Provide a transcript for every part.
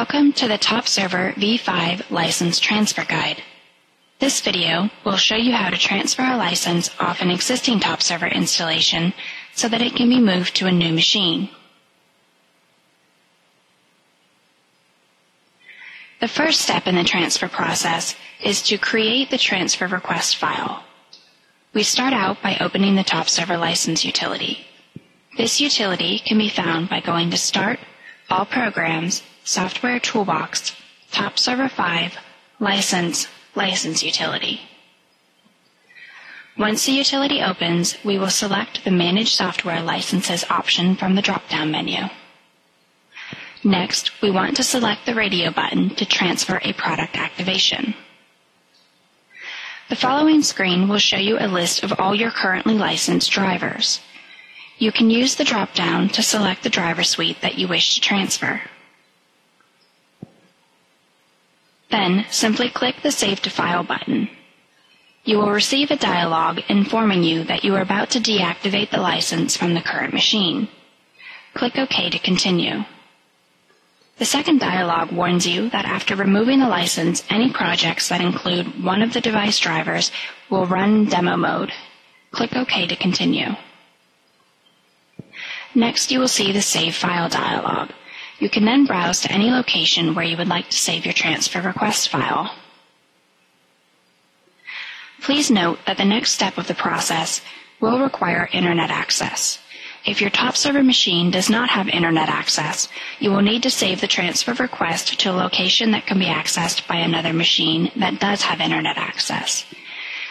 Welcome to the Top Server V5 License Transfer Guide. This video will show you how to transfer a license off an existing Top Server installation so that it can be moved to a new machine. The first step in the transfer process is to create the transfer request file. We start out by opening the Top Server License utility. This utility can be found by going to Start, All Programs, Software Toolbox, Top Server 5, License, License Utility. Once the utility opens, we will select the Manage Software Licenses option from the drop-down menu. Next, we want to select the radio button to transfer a product activation. The following screen will show you a list of all your currently licensed drivers. You can use the drop-down to select the driver suite that you wish to transfer. Then simply click the Save to File button. You will receive a dialog informing you that you are about to deactivate the license from the current machine. Click OK to continue. The second dialog warns you that after removing the license, any projects that include one of the device drivers will run demo mode. Click OK to continue. Next, you will see the Save File dialog. You can then browse to any location where you would like to save your transfer request file. Please note that the next step of the process will require Internet access. If your top server machine does not have Internet access, you will need to save the transfer request to a location that can be accessed by another machine that does have Internet access.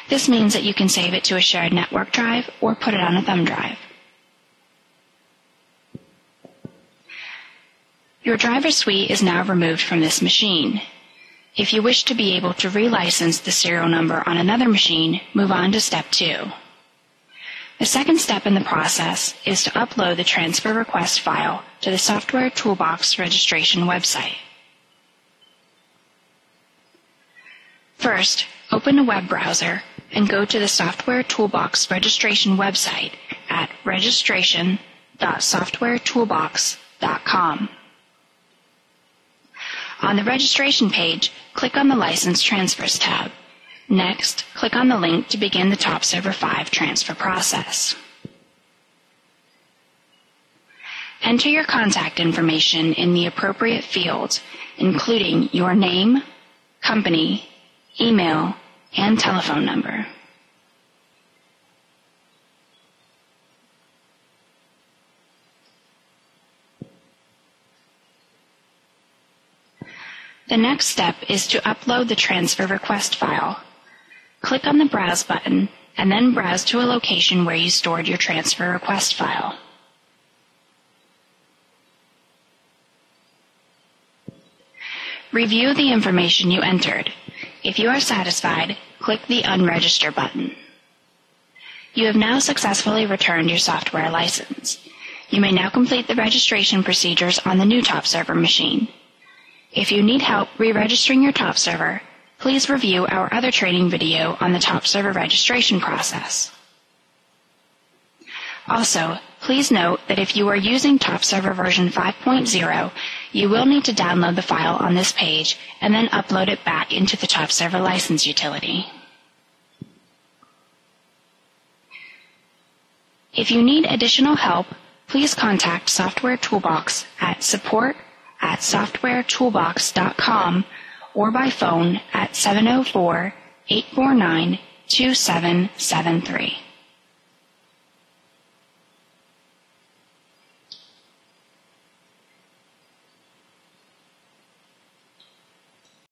This means that you can save it to a shared network drive or put it on a thumb drive. Your driver suite is now removed from this machine. If you wish to be able to relicense the serial number on another machine, move on to step two. The second step in the process is to upload the transfer request file to the Software Toolbox registration website. First, open a web browser and go to the Software Toolbox registration website at registration.softwaretoolbox.com. On the registration page, click on the License Transfers tab. Next, click on the link to begin the Top Server 5 transfer process. Enter your contact information in the appropriate fields, including your name, company, email, and telephone number. The next step is to upload the transfer request file. Click on the Browse button and then browse to a location where you stored your transfer request file. Review the information you entered. If you are satisfied, click the Unregister button. You have now successfully returned your software license. You may now complete the registration procedures on the new Top Server machine. If you need help re-registering your top server, please review our other training video on the top server registration process. Also, please note that if you are using top server version 5.0, you will need to download the file on this page and then upload it back into the top server license utility. If you need additional help, please contact Software Toolbox at support at softwaretoolbox.com or by phone at 704 849 2773.